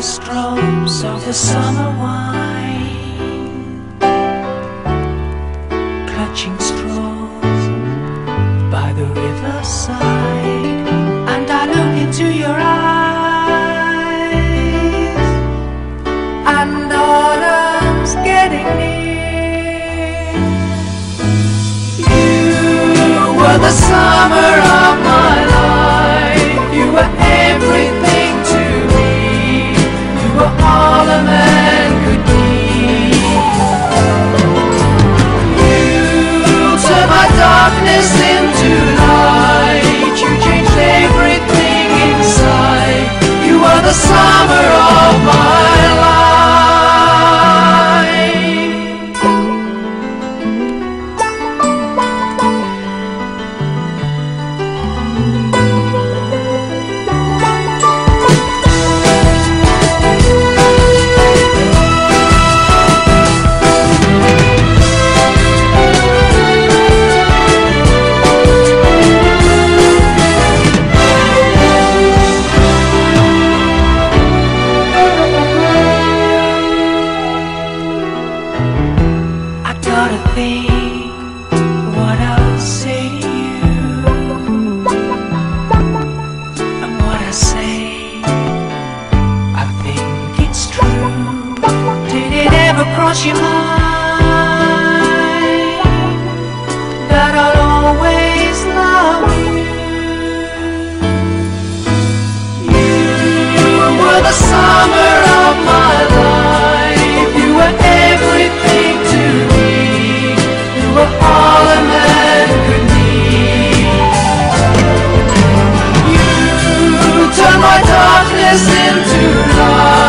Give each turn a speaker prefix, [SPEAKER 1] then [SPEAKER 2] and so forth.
[SPEAKER 1] nostrils of the summer wine, clutching straws by the riverside, and I look into your eyes, and autumn's getting near. You were the summer cross your mind that I'll always love you? The summer listen to love.